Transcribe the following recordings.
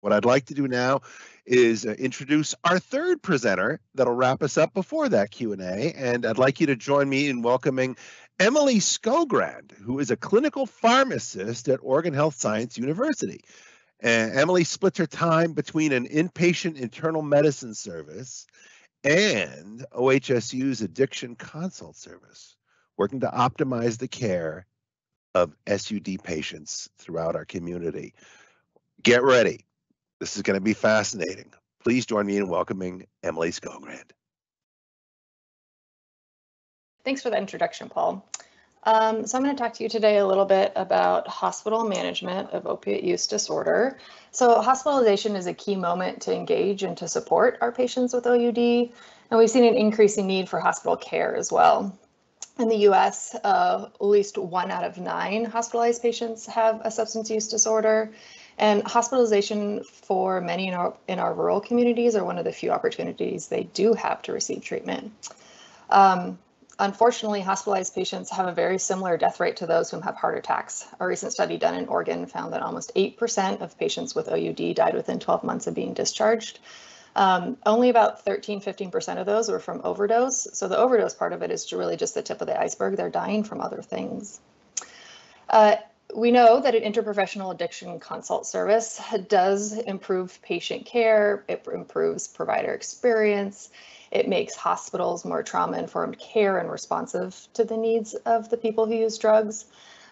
What I'd like to do now is uh, introduce our third presenter that'll wrap us up before that Q&A and I'd like you to join me in welcoming Emily Skogrand, who is a clinical pharmacist at Oregon Health Science University. Uh, Emily splits her time between an inpatient internal medicine service and OHSU's addiction consult service, working to optimize the care of SUD patients throughout our community. Get ready. This is going to be fascinating. Please join me in welcoming Emily Skogrand. Thanks for the introduction, Paul. Um, so I'm going to talk to you today a little bit about hospital management of opiate use disorder. So hospitalization is a key moment to engage and to support our patients with OUD, and we've seen an increasing need for hospital care as well. In the US, uh, at least one out of nine hospitalized patients have a substance use disorder, and hospitalization for many in our, in our rural communities are one of the few opportunities they do have to receive treatment. Um, unfortunately, hospitalized patients have a very similar death rate to those who have heart attacks. A recent study done in Oregon found that almost 8% of patients with OUD died within 12 months of being discharged. Um, only about 13, 15% of those were from overdose. So the overdose part of it is really just the tip of the iceberg. They're dying from other things. Uh, we know that an interprofessional addiction consult service does improve patient care, it improves provider experience, it makes hospitals more trauma-informed care and responsive to the needs of the people who use drugs.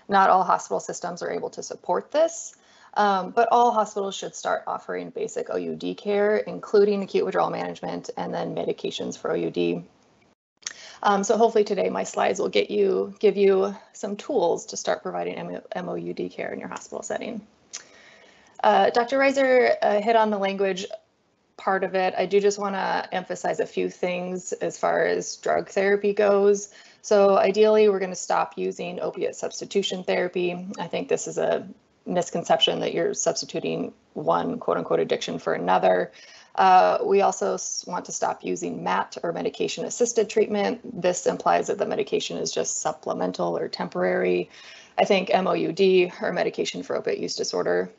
Not all hospital systems are able to support this, um, but all hospitals should start offering basic OUD care, including acute withdrawal management and then medications for OUD um, so hopefully today my slides will get you, give you some tools to start providing MOUD care in your hospital setting. Uh, Dr. Risser uh, hit on the language part of it. I do just want to emphasize a few things as far as drug therapy goes. So ideally, we're going to stop using opiate substitution therapy. I think this is a misconception that you're substituting one quote unquote addiction for another. Uh, we also want to stop using MAT or medication assisted treatment. This implies that the medication is just supplemental or temporary. I think MOUD or medication for opiate use disorder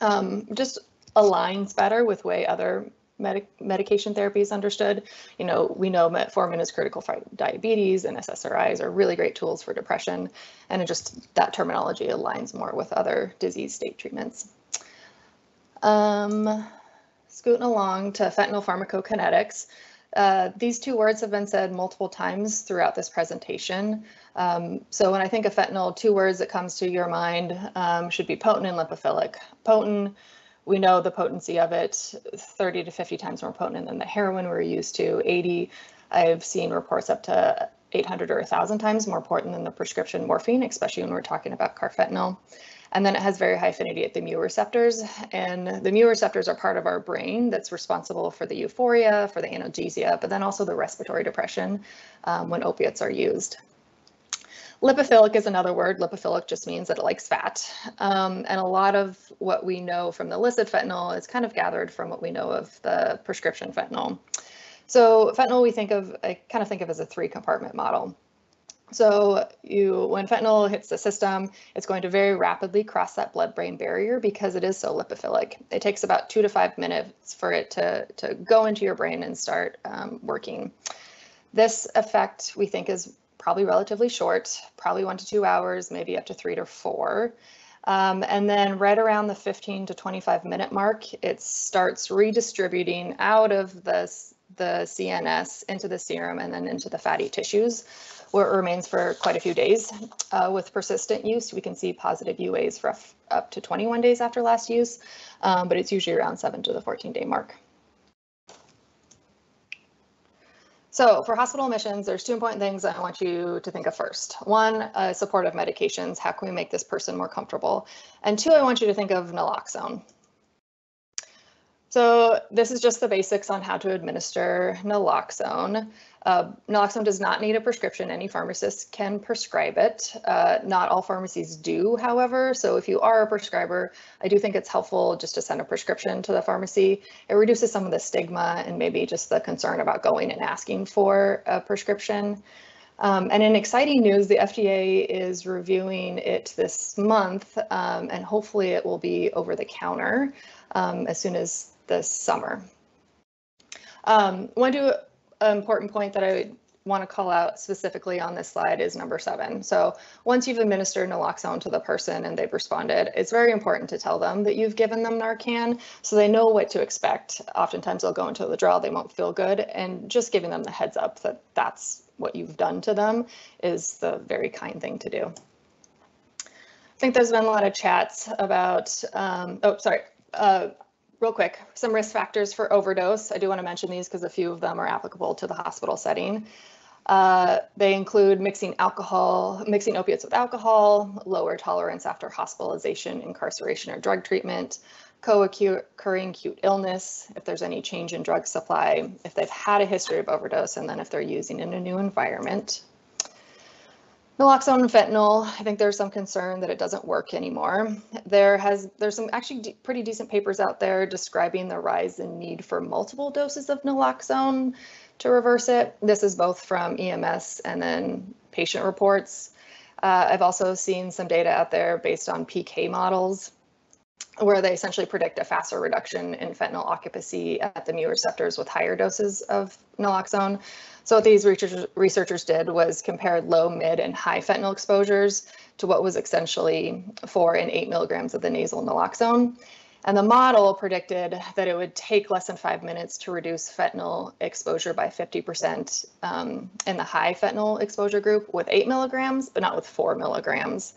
um, just aligns better with way other medic medication therapy is understood. You know, we know metformin is critical for diabetes and SSRIs are really great tools for depression. And it just that terminology aligns more with other disease state treatments. Um, scooting along to fentanyl pharmacokinetics. Uh, these two words have been said multiple times throughout this presentation. Um, so when I think of fentanyl, two words that comes to your mind um, should be potent and lipophilic. Potent, we know the potency of it, 30 to 50 times more potent than the heroin we're used to, 80. I've seen reports up to 800 or 1,000 times more potent than the prescription morphine, especially when we're talking about carfentanil. And then it has very high affinity at the mu receptors. And the mu receptors are part of our brain that's responsible for the euphoria, for the analgesia, but then also the respiratory depression um, when opiates are used. Lipophilic is another word. Lipophilic just means that it likes fat. Um, and a lot of what we know from the illicit fentanyl is kind of gathered from what we know of the prescription fentanyl. So fentanyl we think of, I kind of think of as a three compartment model. So you, when fentanyl hits the system, it's going to very rapidly cross that blood-brain barrier because it is so lipophilic. It takes about two to five minutes for it to, to go into your brain and start um, working. This effect we think is probably relatively short, probably one to two hours, maybe up to three to four. Um, and then right around the 15 to 25 minute mark, it starts redistributing out of the, the CNS into the serum and then into the fatty tissues where it remains for quite a few days. Uh, with persistent use, we can see positive UAs for up to 21 days after last use, um, but it's usually around 7 to the 14 day mark. So for hospital admissions, there's two important things I want you to think of first. One, uh, supportive medications. How can we make this person more comfortable? And two, I want you to think of naloxone. So this is just the basics on how to administer naloxone. Uh, naloxone does not need a prescription. Any pharmacist can prescribe it. Uh, not all pharmacies do, however. So if you are a prescriber, I do think it's helpful just to send a prescription to the pharmacy. It reduces some of the stigma and maybe just the concern about going and asking for a prescription. Um, and in exciting news, the FDA is reviewing it this month, um, and hopefully it will be over the counter um, as soon as this summer. Um, one do, important point that I want to call out specifically on this slide is number seven. So once you've administered naloxone to the person and they've responded, it's very important to tell them that you've given them Narcan so they know what to expect. Oftentimes they'll go into the withdrawal, they won't feel good, and just giving them the heads up that that's what you've done to them is the very kind thing to do. I think there's been a lot of chats about, um, oh, sorry, uh, real quick, some risk factors for overdose. I do want to mention these because a few of them are applicable to the hospital setting. Uh, they include mixing alcohol, mixing opiates with alcohol, lower tolerance after hospitalization, incarceration, or drug treatment, co-occurring acute illness, if there's any change in drug supply, if they've had a history of overdose, and then if they're using in a new environment. Naloxone and fentanyl, I think there's some concern that it doesn't work anymore. There has there's some actually pretty decent papers out there describing the rise in need for multiple doses of naloxone to reverse it. This is both from EMS and then patient reports. Uh, I've also seen some data out there based on PK models where they essentially predict a faster reduction in fentanyl occupancy at the mu receptors with higher doses of naloxone. So what these researchers, did was compare low, mid, and high fentanyl exposures to what was essentially four and eight milligrams of the nasal naloxone. And the model predicted that it would take less than five minutes to reduce fentanyl exposure by 50% um, in the high fentanyl exposure group with eight milligrams, but not with four milligrams.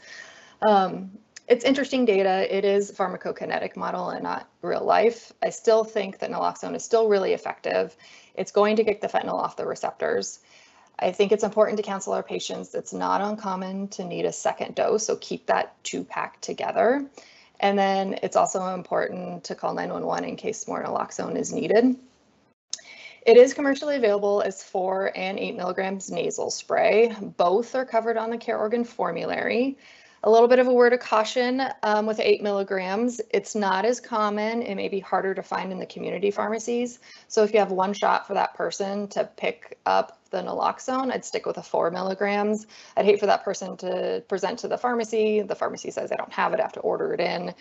Um, it's interesting data. It is pharmacokinetic model and not real life. I still think that naloxone is still really effective. It's going to kick the fentanyl off the receptors. I think it's important to counsel our patients. It's not uncommon to need a second dose, so keep that two pack together. And then it's also important to call 911 in case more naloxone is needed. It is commercially available as four and eight milligrams nasal spray. Both are covered on the CareOregon formulary. A little bit of a word of caution um, with eight milligrams. It's not as common. It may be harder to find in the community pharmacies. So if you have one shot for that person to pick up the naloxone, I'd stick with a four milligrams. I'd hate for that person to present to the pharmacy. The pharmacy says I don't have it, I have to order it in.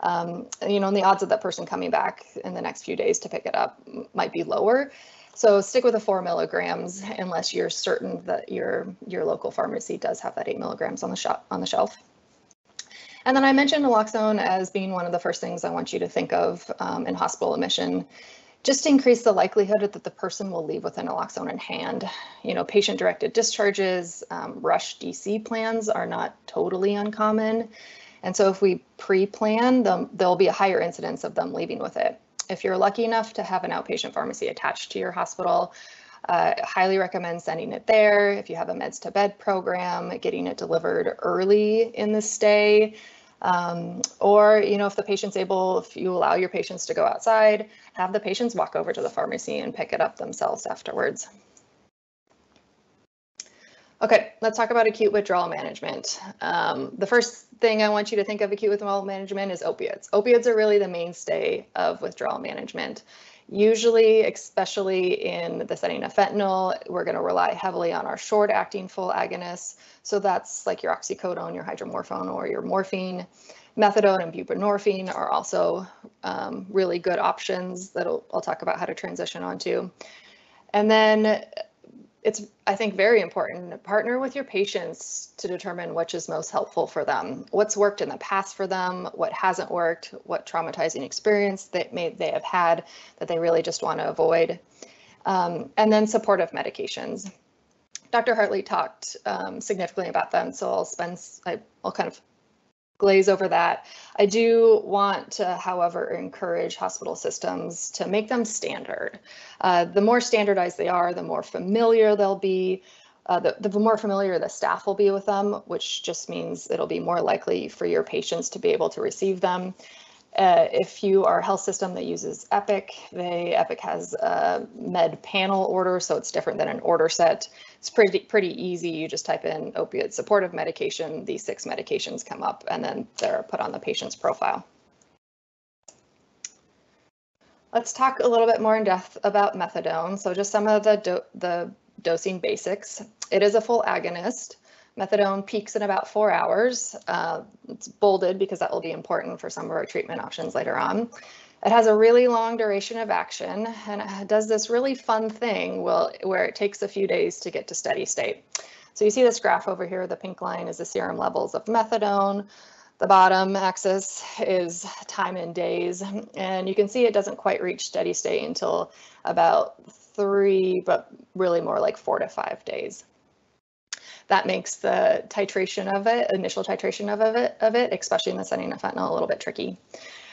Um, you know, and the odds of that person coming back in the next few days to pick it up might be lower. So stick with the four milligrams unless you're certain that your your local pharmacy does have that eight milligrams on the shop on the shelf. And then I mentioned naloxone as being one of the first things I want you to think of um, in hospital admission, just to increase the likelihood that the person will leave with a naloxone in hand. You know, patient-directed discharges, um, rush DC plans are not totally uncommon. And so if we pre-plan, them, there'll be a higher incidence of them leaving with it. If you're lucky enough to have an outpatient pharmacy attached to your hospital, uh, highly recommend sending it there. If you have a meds to bed program, getting it delivered early in the stay. Um, or, you know, if the patient's able, if you allow your patients to go outside, have the patients walk over to the pharmacy and pick it up themselves afterwards. Okay, let's talk about acute withdrawal management. Um, the first thing I want you to think of acute withdrawal management is opiates. Opiates are really the mainstay of withdrawal management. Usually, especially in the setting of fentanyl, we're going to rely heavily on our short acting full agonists. So that's like your oxycodone, your hydromorphone, or your morphine. Methadone and buprenorphine are also um, really good options that I'll talk about how to transition onto. And then it's, I think, very important to partner with your patients to determine which is most helpful for them. What's worked in the past for them, what hasn't worked, what traumatizing experience that may they have had that they really just want to avoid. Um, and then supportive medications. Dr. Hartley talked um, significantly about them, so I'll spend, I'll kind of glaze over that. I do want to, however, encourage hospital systems to make them standard. Uh, the more standardized they are, the more familiar they'll be. Uh, the, the more familiar the staff will be with them, which just means it'll be more likely for your patients to be able to receive them. Uh, if you are a health system that uses Epic, they Epic has a med panel order, so it's different than an order set. It's pretty pretty easy. You just type in opioid supportive medication. These six medications come up, and then they're put on the patient's profile. Let's talk a little bit more in depth about methadone. So just some of the the dosing basics. It is a full agonist. Methadone peaks in about four hours. Uh, it's bolded because that will be important for some of our treatment options later on. It has a really long duration of action and it does this really fun thing where it takes a few days to get to steady state. So you see this graph over here, the pink line is the serum levels of methadone. The bottom axis is time in days, and you can see it doesn't quite reach steady state until about three, but really more like four to five days. That makes the titration of it, initial titration of it, of it, especially in the setting of fentanyl, a little bit tricky.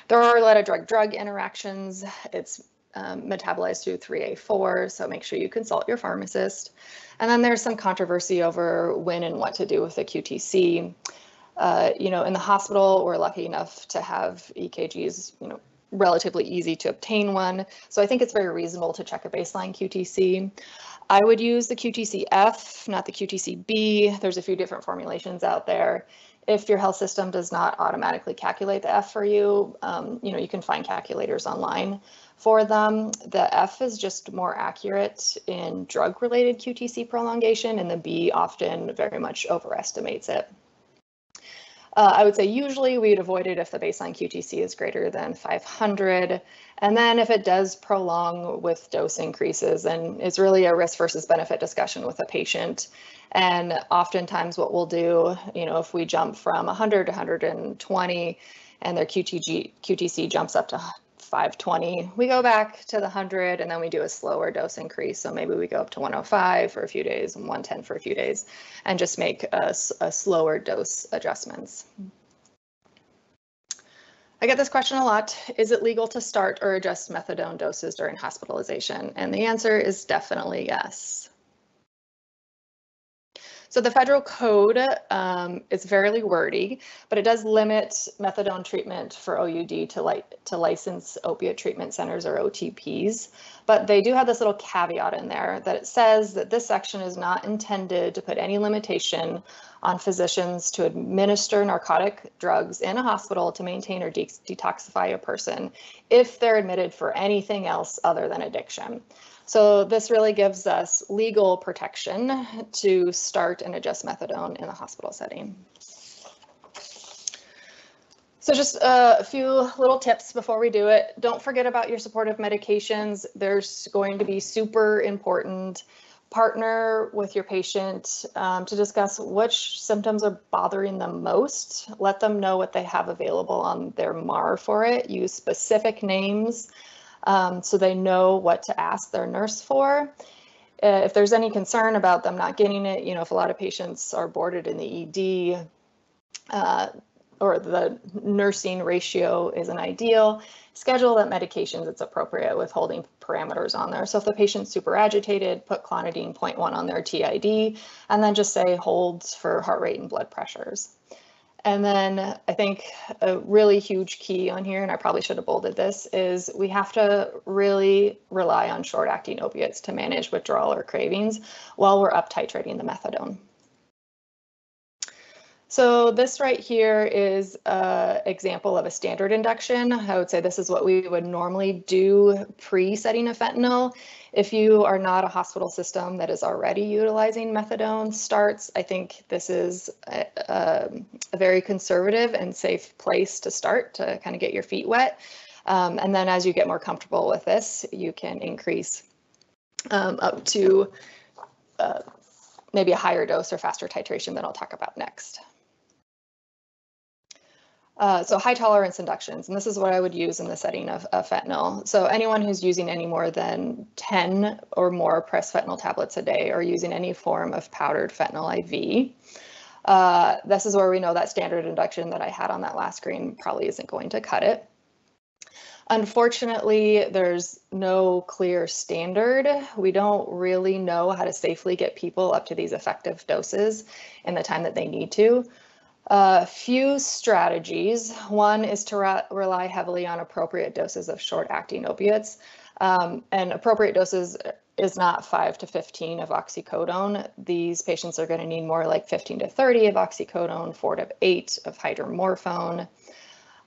There are a lot of drug-drug interactions. It's um, metabolized through 3A4, so make sure you consult your pharmacist. And then there's some controversy over when and what to do with the QTC. Uh, you know, in the hospital, we're lucky enough to have EKGs, you know, relatively easy to obtain one. So I think it's very reasonable to check a baseline QTC. I would use the QTC-F, not the QTC-B. There's a few different formulations out there. If your health system does not automatically calculate the F for you, um, you know, you can find calculators online for them. The F is just more accurate in drug-related QTC prolongation, and the B often very much overestimates it. Uh, I would say usually we'd avoid it if the baseline QTC is greater than 500. And then if it does prolong with dose increases, and it's really a risk versus benefit discussion with a patient. And oftentimes what we'll do, you know, if we jump from 100 to 120 and their QTG, QTC jumps up to 520, we go back to the 100 and then we do a slower dose increase. So maybe we go up to 105 for a few days and 110 for a few days and just make a, a slower dose adjustments. I get this question a lot. Is it legal to start or adjust methadone doses during hospitalization? And the answer is definitely yes. So the federal code um, is fairly wordy, but it does limit methadone treatment for OUD to, li to licensed opiate treatment centers or OTPs. But they do have this little caveat in there that it says that this section is not intended to put any limitation on physicians to administer narcotic drugs in a hospital to maintain or de detoxify a person if they're admitted for anything else other than addiction. So this really gives us legal protection to start and adjust methadone in the hospital setting. So just a few little tips before we do it. Don't forget about your supportive medications. There's going to be super important. Partner with your patient um, to discuss which symptoms are bothering them most. Let them know what they have available on their MAR for it. Use specific names um, so they know what to ask their nurse for. Uh, if there's any concern about them not getting it, you know, if a lot of patients are boarded in the ED uh, or the nursing ratio is an ideal, schedule that medications it's appropriate with holding parameters on there. So if the patient's super agitated, put clonidine 0.1 on their TID, and then just say holds for heart rate and blood pressures. And then I think a really huge key on here, and I probably should have bolded this, is we have to really rely on short acting opiates to manage withdrawal or cravings while we're up titrating the methadone. So this right here is an example of a standard induction. I would say this is what we would normally do pre-setting a fentanyl. If you are not a hospital system that is already utilizing methadone starts, I think this is a, a, a very conservative and safe place to start to kind of get your feet wet. Um, and then as you get more comfortable with this, you can increase um, up to uh, maybe a higher dose or faster titration that I'll talk about next. Uh, so high tolerance inductions, and this is what I would use in the setting of, of, fentanyl. So anyone who's using any more than 10 or more pressed fentanyl tablets a day or using any form of powdered fentanyl IV, uh, this is where we know that standard induction that I had on that last screen probably isn't going to cut it. Unfortunately, there's no clear standard. We don't really know how to safely get people up to these effective doses in the time that they need to. A few strategies. One is to re rely heavily on appropriate doses of short acting opiates. Um, and appropriate doses is not 5 to 15 of oxycodone. These patients are going to need more like 15 to 30 of oxycodone, 4 to 8 of hydromorphone.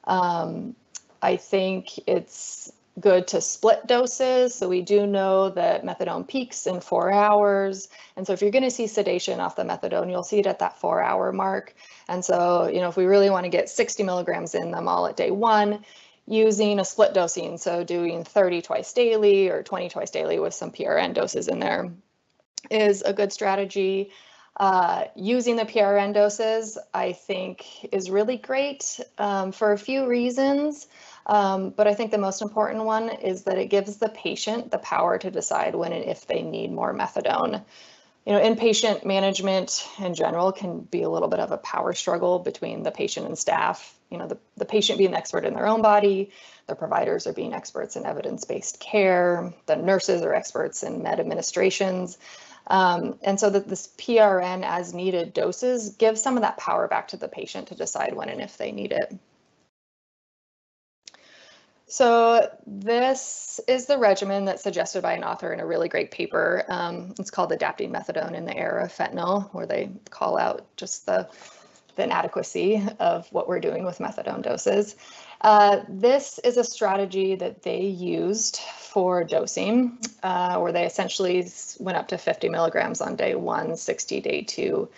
Um, I think it's good to split doses. So we do know that methadone peaks in four hours. And so if you're going to see sedation off the methadone, you'll see it at that four hour mark. And so, you know, if we really want to get 60 milligrams in them all at day one, using a split dosing, so doing 30 twice daily or 20 twice daily with some PRN doses in there is a good strategy. Uh, using the PRN doses, I think, is really great um, for a few reasons. Um, but I think the most important one is that it gives the patient the power to decide when and if they need more methadone. You know, inpatient management in general can be a little bit of a power struggle between the patient and staff. You know, the, the patient being the expert in their own body, the providers are being experts in evidence-based care, the nurses are experts in med administrations. Um, and so that this PRN as needed doses gives some of that power back to the patient to decide when and if they need it. So this is the regimen that's suggested by an author in a really great paper. Um, it's called Adapting Methadone in the Era of Fentanyl, where they call out just the, the inadequacy of what we're doing with methadone doses. Uh, this is a strategy that they used for dosing, uh, where they essentially went up to 50 milligrams on day one, 60 day two,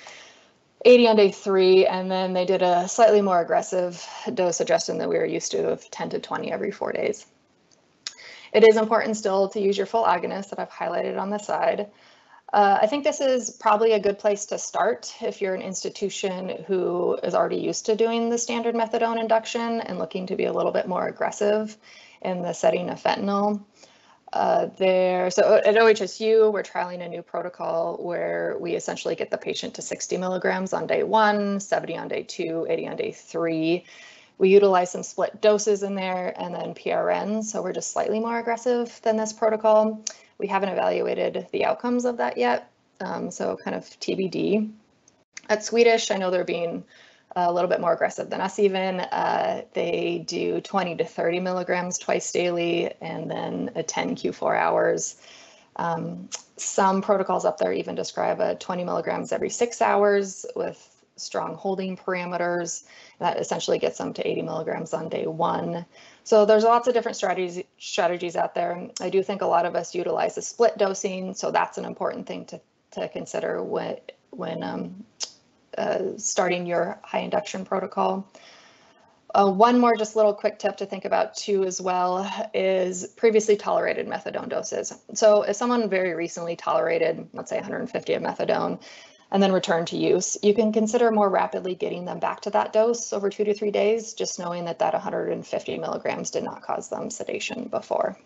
80 on day three, and then they did a slightly more aggressive dose suggestion that we were used to of 10 to 20 every four days. It is important still to use your full agonist that I've highlighted on the side. Uh, I think this is probably a good place to start if you're an institution who is already used to doing the standard methadone induction and looking to be a little bit more aggressive in the setting of fentanyl. Uh, there, so at OHSU, we're trialing a new protocol where we essentially get the patient to 60 milligrams on day one, 70 on day two, 80 on day three. We utilize some split doses in there and then PRN, so we're just slightly more aggressive than this protocol. We haven't evaluated the outcomes of that yet, um, so kind of TBD. At Swedish, I know they're being a little bit more aggressive than us even. Uh, they do 20 to 30 milligrams twice daily and then a 10 Q4 hours. Um, some protocols up there even describe a 20 milligrams every six hours with strong holding parameters. That essentially gets them to 80 milligrams on day one. So there's lots of different strategies strategies out there. I do think a lot of us utilize the split dosing, so that's an important thing to, to consider when, when um, uh, starting your high induction protocol. Uh, one more just little quick tip to think about too as well is previously tolerated methadone doses. So if someone very recently tolerated, let's say 150 of methadone, and then return to use, you can consider more rapidly getting them back to that dose over two to three days, just knowing that that 150 milligrams did not cause them sedation before.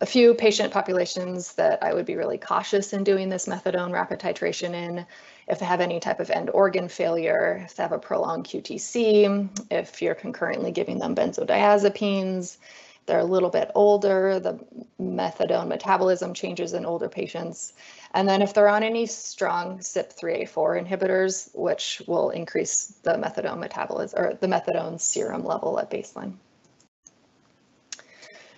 A few patient populations that I would be really cautious in doing this methadone rapid titration in. If they have any type of end organ failure, if they have a prolonged QTC, if you're concurrently giving them benzodiazepines, they're a little bit older, the methadone metabolism changes in older patients. And then if they're on any strong CYP3A4 inhibitors, which will increase the methadone metabolism or the methadone serum level at baseline.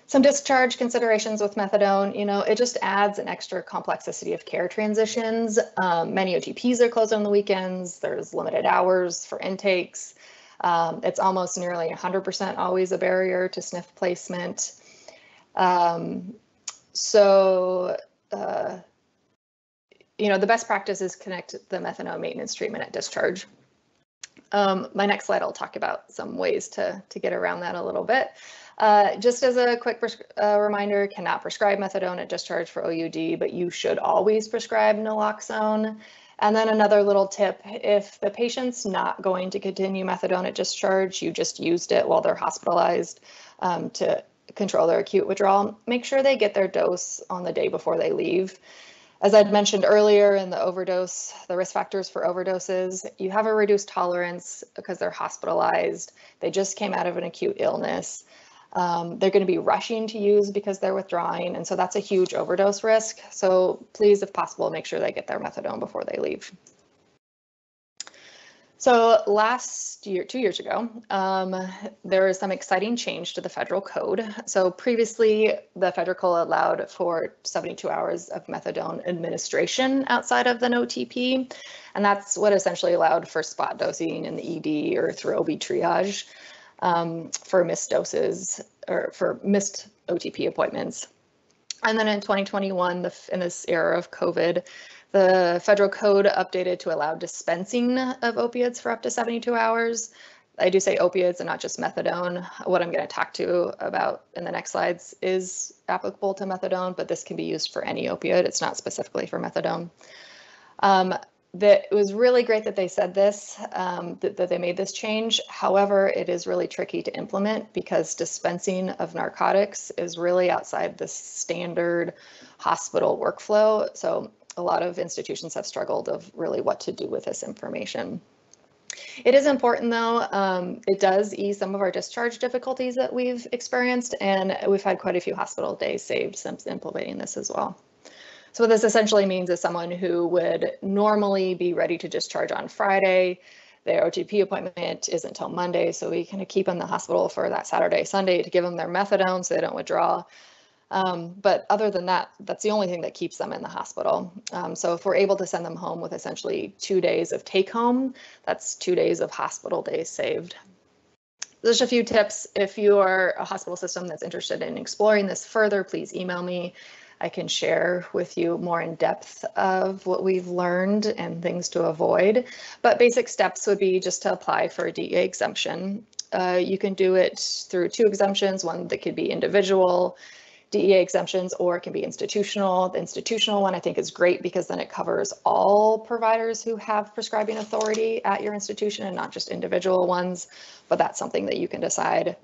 Some discharge considerations with methadone, you know, it just adds an extra complexity of care transitions. Um, many OTPs are closed on the weekends. There's limited hours for intakes. Um, it's almost nearly 100% always a barrier to SNF placement. Um, so, uh, you know, the best practice is connect the methadone maintenance treatment at discharge. Um, my next slide, I'll talk about some ways to, to get around that a little bit. Uh, just as a quick uh, reminder, cannot prescribe methadone at discharge for OUD, but you should always prescribe naloxone. And then another little tip, if the patient's not going to continue methadone at discharge, you just used it while they're hospitalized um, to control their acute withdrawal, make sure they get their dose on the day before they leave. As I'd mentioned earlier in the overdose, the risk factors for overdoses, you have a reduced tolerance because they're hospitalized. They just came out of an acute illness. Um, they're going to be rushing to use because they're withdrawing, and so that's a huge overdose risk. So please, if possible, make sure they get their methadone before they leave. So last year, two years ago, um, there was some exciting change to the federal code. So previously, the federal code allowed for 72 hours of methadone administration outside of the NOTP, and that's what essentially allowed for spot dosing in the ED or through OB triage. Um, for missed doses or for missed OTP appointments. And then in 2021, the, in this era of COVID, the federal code updated to allow dispensing of opiates for up to 72 hours. I do say opiates and not just methadone. What I'm going to talk to about in the next slides is applicable to methadone, but this can be used for any opioid. It's not specifically for methadone. Um, that it was really great that they said this, um, that, that, they made this change. However, it is really tricky to implement because dispensing of narcotics is really outside the standard hospital workflow. So a lot of institutions have struggled of really what to do with this information. It is important though, um, it does ease some of our discharge difficulties that we've experienced and we've had quite a few hospital days saved since implementing this as well. So what this essentially means is someone who would normally be ready to discharge on Friday, their OTP appointment isn't until Monday, so we kind of keep them in the hospital for that Saturday, Sunday to give them their methadone so they don't withdraw. Um, but other than that, that's the only thing that keeps them in the hospital. Um, so if we're able to send them home with essentially two days of take home, that's two days of hospital days saved. There's a few tips. If you are a hospital system that's interested in exploring this further, please email me. I can share with you more in depth of what we've learned and things to avoid. But basic steps would be just to apply for a DEA exemption. Uh, you can do it through two exemptions, one that could be individual DEA exemptions or it can be institutional. The institutional one I think is great because then it covers all providers who have prescribing authority at your institution and not just individual ones, but that's something that you can decide.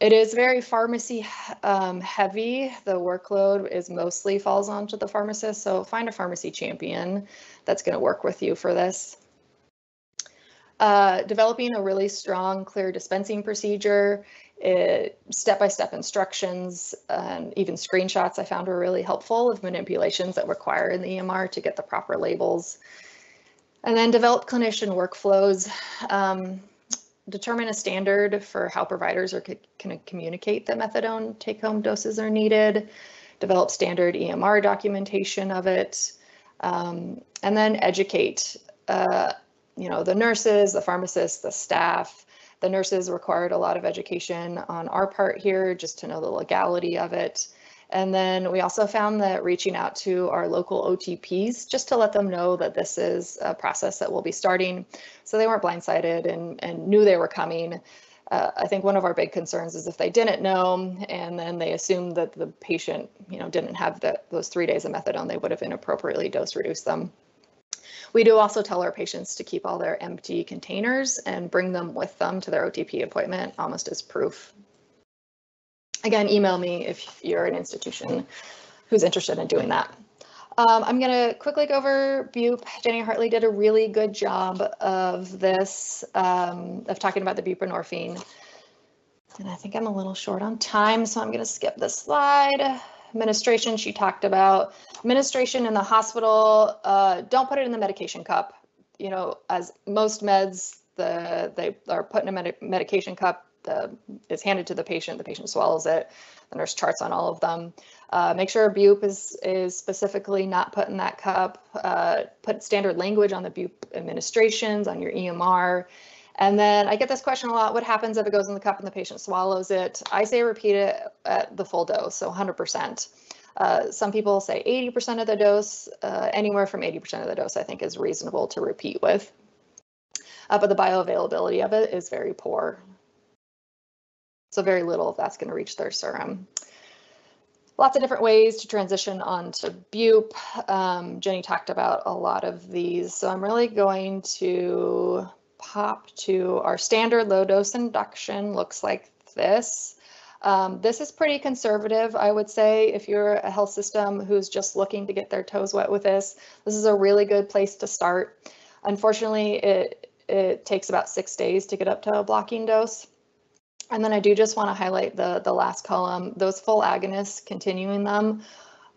It is very pharmacy um, heavy. The workload is mostly falls onto the pharmacist. So find a pharmacy champion that's going to work with you for this. Uh, developing a really strong, clear dispensing procedure step-by-step instructions and even screenshots I found were really helpful of manipulations that require in the EMR to get the proper labels. And then develop clinician workflows, um, determine a standard for how providers are can communicate that methadone take-home doses are needed, develop standard EMR documentation of it, um, and then educate uh, you know, the nurses, the pharmacists, the staff, the nurses required a lot of education on our part here just to know the legality of it. And then we also found that reaching out to our local OTPs just to let them know that this is a process that we'll be starting so they weren't blindsided and, and knew they were coming. Uh, I think one of our big concerns is if they didn't know and then they assumed that the patient, you know, didn't have the, those three days of methadone, they would have inappropriately dose reduced them. We do also tell our patients to keep all their empty containers and bring them with them to their OTP appointment almost as proof. Again, email me if you're an institution who's interested in doing that. Um, I'm going to quickly go over BUP. Jenny Hartley did a really good job of this, um, of talking about the buprenorphine. And I think I'm a little short on time, so I'm going to skip this slide administration, she talked about administration in the hospital. Uh, don't put it in the medication cup. You know, as most meds, the they are put in a med medication cup. The is handed to the patient. The patient swallows it. The nurse charts on all of them. Uh, make sure a BUP is is specifically not put in that cup. Uh, put standard language on the BUP administrations on your EMR. And then I get this question a lot, what happens if it goes in the cup and the patient swallows it? I say repeat it at the full dose, so 100%. Uh, some people say 80% of the dose, uh, anywhere from 80% of the dose I think is reasonable to repeat with. Uh, but the bioavailability of it is very poor. So very little if that's going to reach their serum. Lots of different ways to transition onto BUP. Um, Jenny talked about a lot of these, so I'm really going to pop to our standard low dose induction looks like this. Um, this is pretty conservative, I would say, if you're a health system who's just looking to get their toes wet with this. This is a really good place to start. Unfortunately, it, it takes about six days to get up to a blocking dose. And then I do just want to highlight the, the last column, those full agonists, continuing them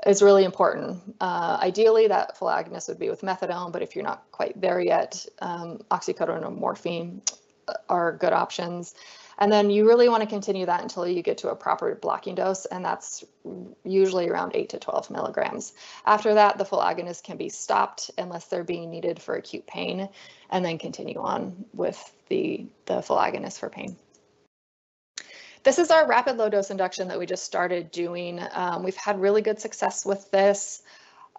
is really important. Uh, ideally, that full agonist would be with methadone, but if you're not quite there yet, um, oxycodone or morphine are good options. And then you really want to continue that until you get to a proper blocking dose, and that's usually around 8 to 12 milligrams. After that, the full agonist can be stopped unless they're being needed for acute pain, and then continue on with the, the full agonist for pain. This is our rapid low dose induction that we just started doing. Um, we've had really good success with this.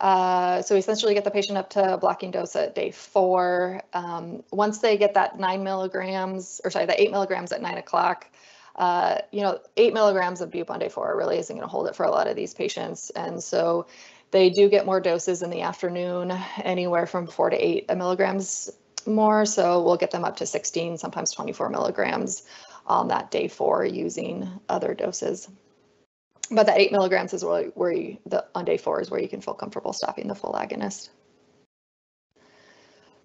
Uh, so we essentially get the patient up to a blocking dose at day four. Um, once they get that nine milligrams, or sorry, the eight milligrams at nine o'clock, uh, you know, eight milligrams of bup on day four really isn't going to hold it for a lot of these patients. And so they do get more doses in the afternoon, anywhere from four to eight milligrams more. So we'll get them up to 16, sometimes 24 milligrams on that day four using other doses. But that eight milligrams is where, where you, the, on day four is where you can feel comfortable stopping the full agonist.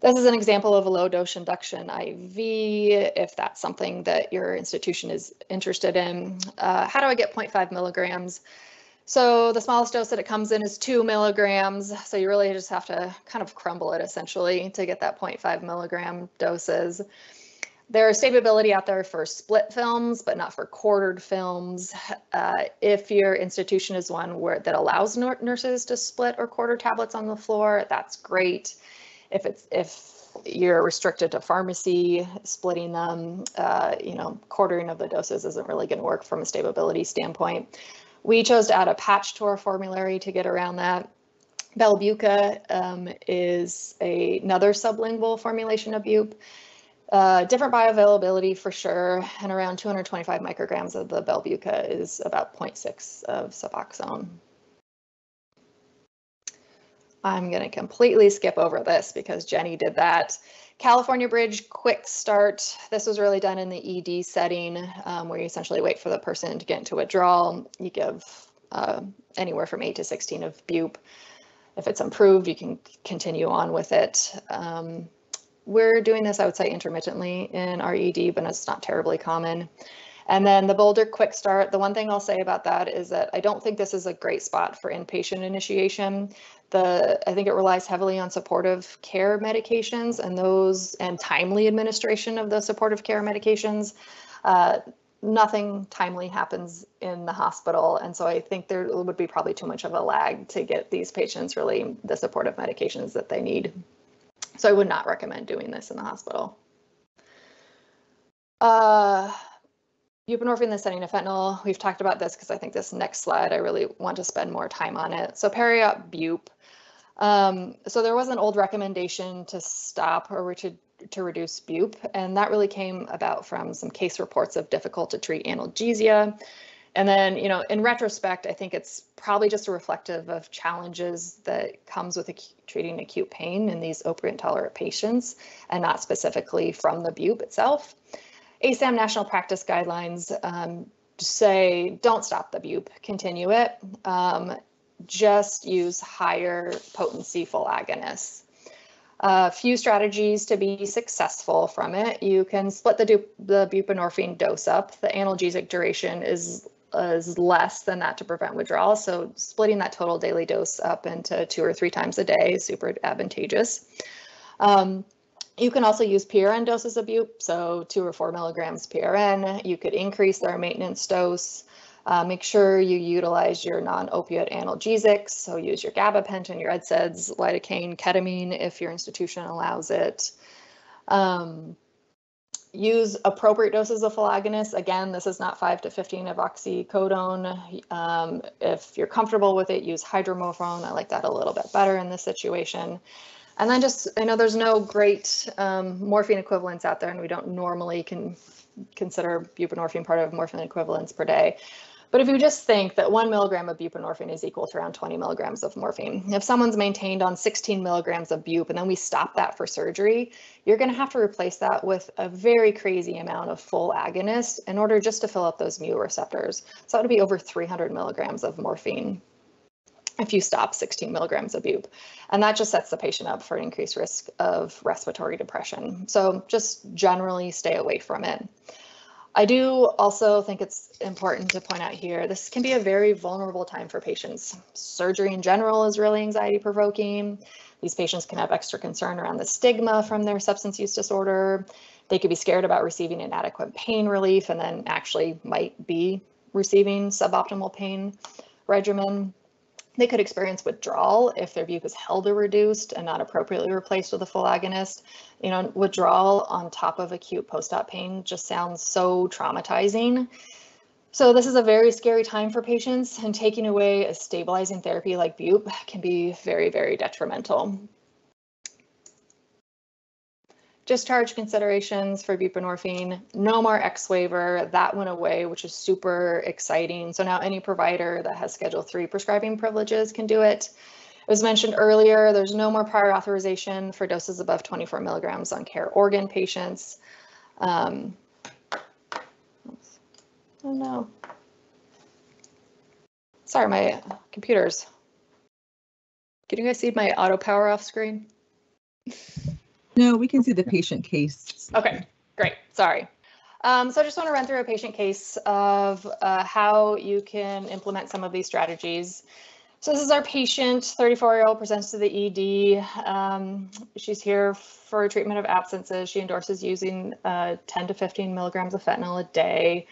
This is an example of a low dose induction IV, if that's something that your institution is interested in. Uh, how do I get 0.5 milligrams? So the smallest dose that it comes in is two milligrams. So you really just have to kind of crumble it essentially to get that 0.5 milligram doses. There's stability out there for split films, but not for quartered films. Uh, if your institution is one where that allows nurses to split or quarter tablets on the floor, that's great. If it's if you're restricted to pharmacy, splitting them, uh, you know, quartering of the doses isn't really going to work from a stability standpoint. We chose to add a patch to our formulary to get around that. Belbuca um, is a, another sublingual formulation of bupe. Uh, different bioavailability for sure, and around 225 micrograms of the Belbuca is about 0.6 of Suboxone. I'm going to completely skip over this because Jenny did that. California Bridge quick start. This was really done in the ED setting um, where you essentially wait for the person to get into withdrawal. You give uh, anywhere from 8 to 16 of bupe. If it's improved, you can continue on with it. Um, we're doing this, I would say, intermittently in our ED, but it's not terribly common. And then the Boulder Quick Start, the one thing I'll say about that is that I don't think this is a great spot for inpatient initiation. The I think it relies heavily on supportive care medications and those and timely administration of the supportive care medications. Uh, nothing timely happens in the hospital. And so I think there would be probably too much of a lag to get these patients really the supportive medications that they need. So I would not recommend doing this in the hospital. Uh, buprenorphine in the setting of fentanyl, we've talked about this because I think this next slide, I really want to spend more time on it. So periop bup. Um, so there was an old recommendation to stop or to, to reduce bup, and that really came about from some case reports of difficult to treat analgesia. And then, you know, in retrospect, I think it's probably just a reflective of challenges that comes with acute, treating acute pain in these opioid intolerant patients and not specifically from the BUP itself. ASAM national practice guidelines um, say don't stop the BUP, continue it. Um, just use higher potency full agonists. A few strategies to be successful from it. You can split the, the buprenorphine dose up. The analgesic duration is is less than that to prevent withdrawal. So splitting that total daily dose up into two or three times a day is super advantageous. Um, you can also use PRN doses of bup, so two or four milligrams PRN. You could increase their maintenance dose. Uh, make sure you utilize your non-opioid analgesics, so use your gabapentin, your NSAIDs, lidocaine, ketamine if your institution allows it. Um, use appropriate doses of agonists. Again, this is not 5 to 15 of oxycodone. Um, if you're comfortable with it, use hydromorphone. I like that a little bit better in this situation. And then just, I know there's no great um, morphine equivalents out there, and we don't normally can consider buprenorphine part of morphine equivalents per day. But if you just think that one milligram of buprenorphine is equal to around 20 milligrams of morphine, if someone's maintained on 16 milligrams of bup and then we stop that for surgery, you're going to have to replace that with a very crazy amount of full agonist in order just to fill up those mu receptors. So that would be over 300 milligrams of morphine if you stop 16 milligrams of bup. And that just sets the patient up for an increased risk of respiratory depression. So just generally stay away from it. I do also think it's important to point out here, this can be a very vulnerable time for patients. Surgery in general is really anxiety provoking. These patients can have extra concern around the stigma from their substance use disorder. They could be scared about receiving inadequate pain relief and then actually might be receiving suboptimal pain regimen. They could experience withdrawal if their bupe is held or reduced and not appropriately replaced with a full agonist. You know, withdrawal on top of acute post-op pain just sounds so traumatizing. So this is a very scary time for patients and taking away a stabilizing therapy like bupe can be very, very detrimental. Discharge considerations for buprenorphine, no more X waiver, that went away, which is super exciting. So now any provider that has Schedule 3 prescribing privileges can do it. It was mentioned earlier, there's no more prior authorization for doses above 24 milligrams on CareOregon patients. Um, oh no. Sorry, my computer's. Can you guys see my auto power off screen? No, we can see the patient case. Okay, great. Sorry. Um, so I just want to run through a patient case of uh, how you can implement some of these strategies. So this is our patient, 34-year-old, presents to the ED. Um, she's here for treatment of abscesses. She endorses using uh, 10 to 15 milligrams of fentanyl a day.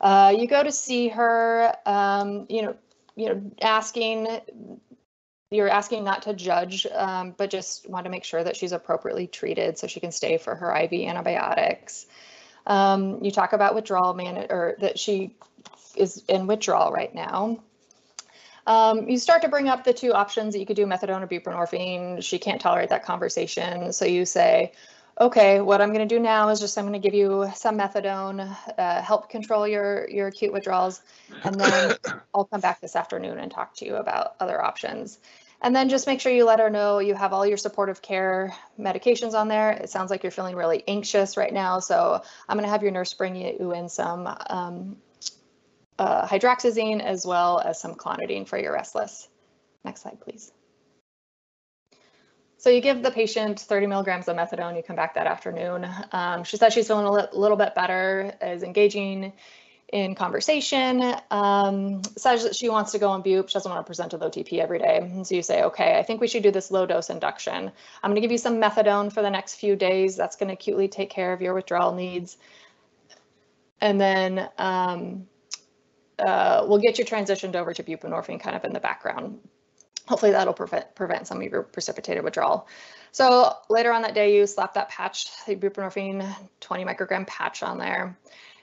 Uh, you go to see her, um, you know, you know, asking you're asking not to judge, um, but just want to make sure that she's appropriately treated so she can stay for her IV antibiotics. Um, you talk about withdrawal man or that she is in withdrawal right now. Um, you start to bring up the two options that you could do methadone or buprenorphine. She can't tolerate that conversation. So you say, okay, what I'm going to do now is just I'm going to give you some methadone, uh, help control your, your acute withdrawals, and then I'll come back this afternoon and talk to you about other options. And then just make sure you let her know you have all your supportive care medications on there. It sounds like you're feeling really anxious right now, so I'm going to have your nurse bring you in some um, uh, hydroxyzine as well as some clonidine for your restless. Next slide, please. So you give the patient 30 milligrams of methadone, you come back that afternoon. Um, she says she's feeling a li little bit better, is engaging in conversation, um, says that she wants to go on bupe, she doesn't want to present with OTP every day. And so you say, okay, I think we should do this low dose induction. I'm going to give you some methadone for the next few days. That's going to acutely take care of your withdrawal needs. And then um, uh, we'll get you transitioned over to buprenorphine kind of in the background hopefully that'll prevent prevent some of your precipitated withdrawal. So later on that day, you slap that patch, the buprenorphine 20 microgram patch on there.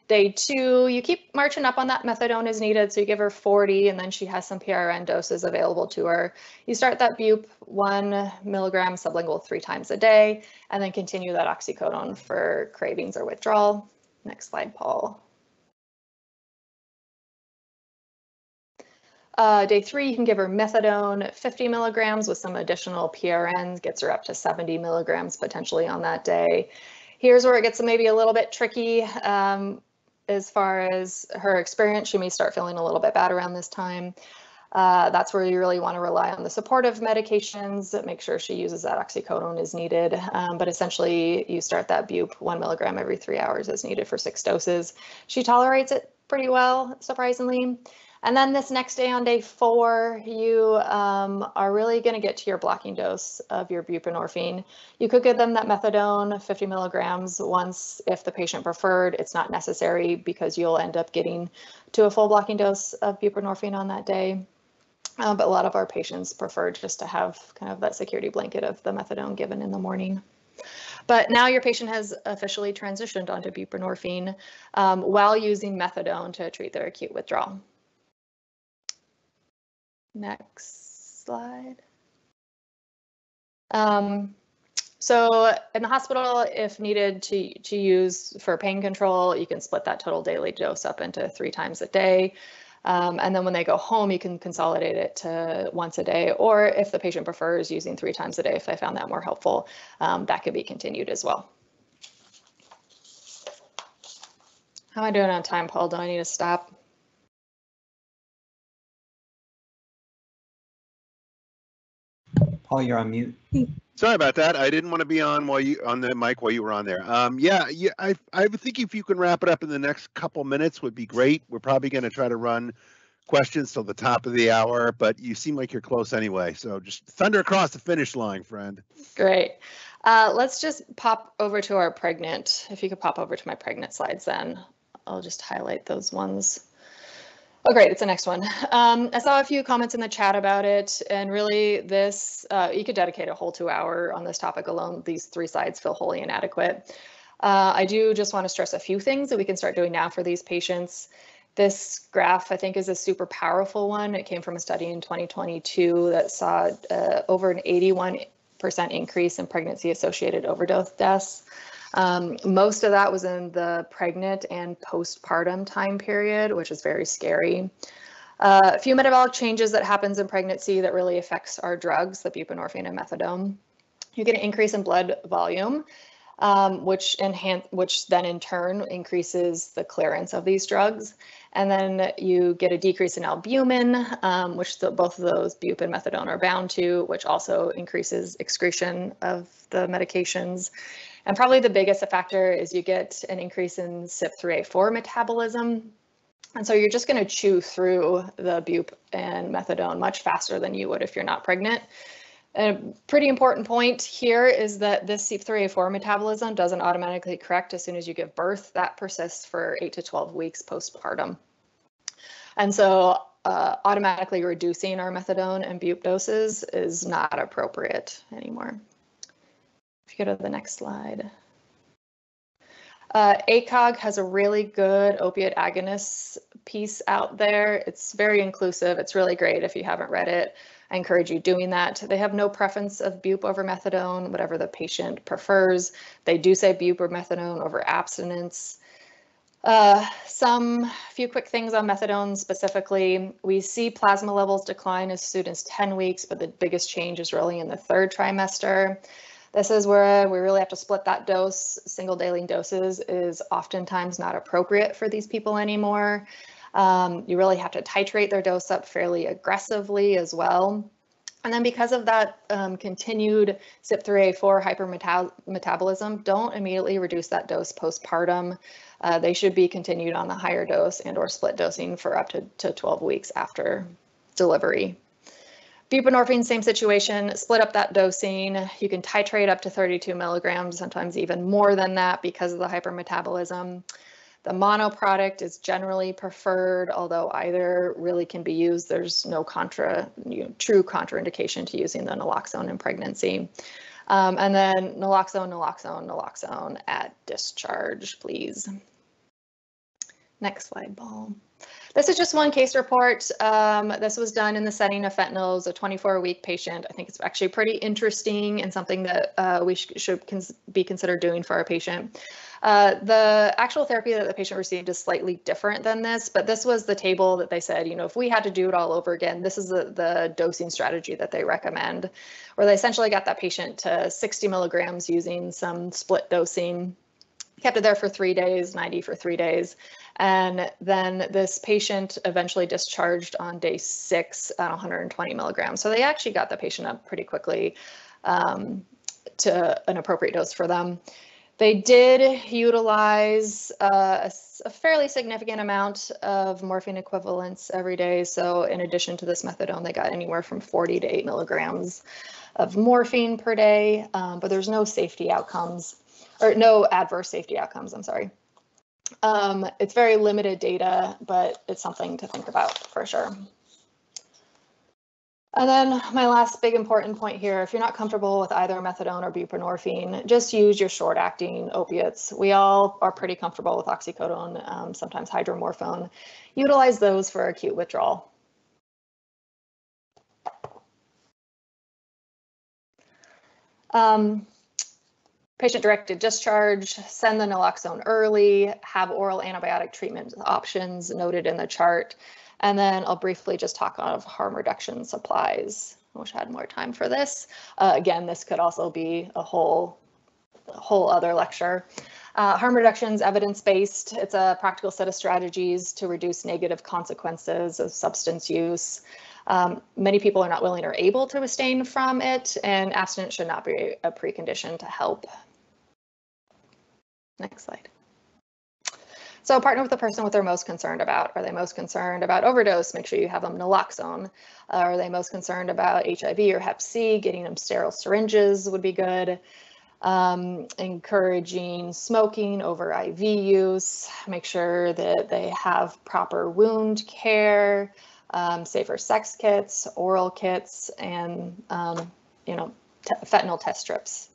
Day two, you keep marching up on that methadone as needed. So you give her 40 and then she has some PRN doses available to her. You start that bup one milligram sublingual three times a day and then continue that oxycodone for cravings or withdrawal. Next slide, Paul. Uh, day three, you can give her methadone, 50 milligrams with some additional PRNs, gets her up to 70 milligrams potentially on that day. Here's where it gets maybe a little bit tricky um, as far as her experience. She may start feeling a little bit bad around this time. Uh, that's where you really want to rely on the supportive medications, make sure she uses that oxycodone as needed. Um, but essentially, you start that bupe one milligram every three hours as needed for six doses. She tolerates it pretty well, surprisingly. And then this next day on day four, you um, are really going to get to your blocking dose of your buprenorphine. You could give them that methadone, 50 milligrams once if the patient preferred. It's not necessary because you'll end up getting to a full blocking dose of buprenorphine on that day. Uh, but a lot of our patients prefer just to have kind of that security blanket of the methadone given in the morning. But now your patient has officially transitioned onto buprenorphine um, while using methadone to treat their acute withdrawal. Next slide. Um, so in the hospital, if needed to, to use for pain control, you can split that total daily dose up into three times a day. Um, and then when they go home, you can consolidate it to once a day, or if the patient prefers using three times a day, if they found that more helpful, um, that could be continued as well. How am I doing on time, Paul? Do I need to stop? Paul, you're on mute. Sorry about that. I didn't want to be on while you on the mic while you were on there. Um, yeah, yeah. I I think if you can wrap it up in the next couple minutes would be great. We're probably going to try to run questions till the top of the hour, but you seem like you're close anyway. So just thunder across the finish line, friend. Great. Uh, let's just pop over to our pregnant. If you could pop over to my pregnant slides, then I'll just highlight those ones. Oh, great, it's the next one. Um, I saw a few comments in the chat about it, and really this, uh, you could dedicate a whole two hour on this topic alone. These three slides feel wholly inadequate. Uh, I do just want to stress a few things that we can start doing now for these patients. This graph, I think, is a super powerful one. It came from a study in 2022 that saw uh, over an 81% increase in pregnancy associated overdose deaths. Um, most of that was in the pregnant and postpartum time period, which is very scary. Uh, a few metabolic changes that happens in pregnancy that really affects our drugs, the buprenorphine and methadone. You get an increase in blood volume, um, which enhance, which then in turn increases the clearance of these drugs. And then you get a decrease in albumin, um, which the, both of those bup and methadone are bound to, which also increases excretion of the medications. And probably the biggest factor is you get an increase in CYP3A4 metabolism. And so you're just going to chew through the bup and methadone much faster than you would if you're not pregnant. A pretty important point here is that this CYP3A4 metabolism doesn't automatically correct as soon as you give birth. That persists for 8 to 12 weeks postpartum. And so uh, automatically reducing our methadone and bup doses is not appropriate anymore. If you go to the next slide. Uh, ACOG has a really good opiate agonist piece out there. It's very inclusive. It's really great if you haven't read it. I encourage you doing that. They have no preference of bup over methadone, whatever the patient prefers. They do say bup or methadone over abstinence. Uh, some few quick things on methadone specifically. We see plasma levels decline as soon as 10 weeks, but the biggest change is really in the third trimester. This is where we really have to split that dose. Single daily doses is oftentimes not appropriate for these people anymore. Um, you really have to titrate their dose up fairly aggressively as well. And then because of that um, continued CYP3A4 hypermetabolism, don't immediately reduce that dose postpartum. Uh, they should be continued on the higher dose and or split dosing for up to, to 12 weeks after delivery. Buprenorphine, same situation, split up that dosing. You can titrate up to 32 milligrams, sometimes even more than that because of the hypermetabolism. The mono product is generally preferred, although either really can be used. There's no contra, you know, true contraindication to using the naloxone in pregnancy. Um, and then naloxone, naloxone, naloxone at discharge, please. Next slide, Paul. This is just one case report. Um, this was done in the setting of fentanyl. It was a 24-week patient. I think it's actually pretty interesting and something that uh, we sh should cons be considered doing for our patient. Uh, the actual therapy that the patient received is slightly different than this, but this was the table that they said, you know, if we had to do it all over again, this is the, the dosing strategy that they recommend, where they essentially got that patient to 60 milligrams using some split dosing kept it there for three days, 90 for three days, and then this patient eventually discharged on day six at 120 milligrams. So they actually got the patient up pretty quickly um, to an appropriate dose for them. They did utilize uh, a, a, fairly significant amount of morphine equivalents every day. So in addition to this methadone, they got anywhere from 40 to 8 milligrams of morphine per day, um, but there's no safety outcomes or no adverse safety outcomes, I'm sorry. Um, it's very limited data, but it's something to think about for sure. And then my last big important point here, if you're not comfortable with either methadone or buprenorphine, just use your short acting opiates. We all are pretty comfortable with oxycodone, um, sometimes hydromorphone. Utilize those for acute withdrawal. Um, Patient-directed discharge, send the naloxone early, have oral antibiotic treatment options noted in the chart, and then I'll briefly just talk of harm reduction supplies. I wish I had more time for this. Uh, again, this could also be a whole, a whole other lecture. Uh, harm reduction is evidence-based. It's a practical set of strategies to reduce negative consequences of substance use. Um, many people are not willing or able to abstain from it, and abstinence should not be a precondition to help Next slide. So partner with the person what they're most concerned about. Are they most concerned about overdose? Make sure you have them naloxone. Uh, are they most concerned about HIV or Hep C? Getting them sterile syringes would be good. Um, encouraging smoking over IV use. Make sure that they have proper wound care, um, safer sex kits, oral kits, and um, you know fentanyl test strips.